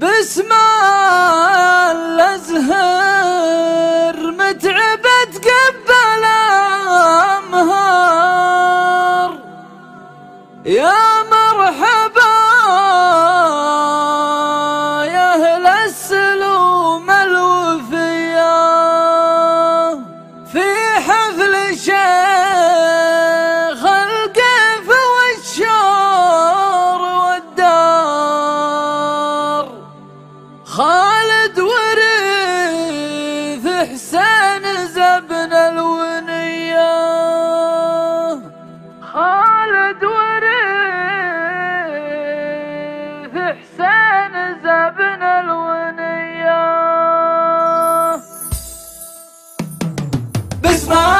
بسم الأزهر متعبة قبل حسين زبن الونية خالد وريث حسين زبن الونية بسمع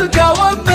القوم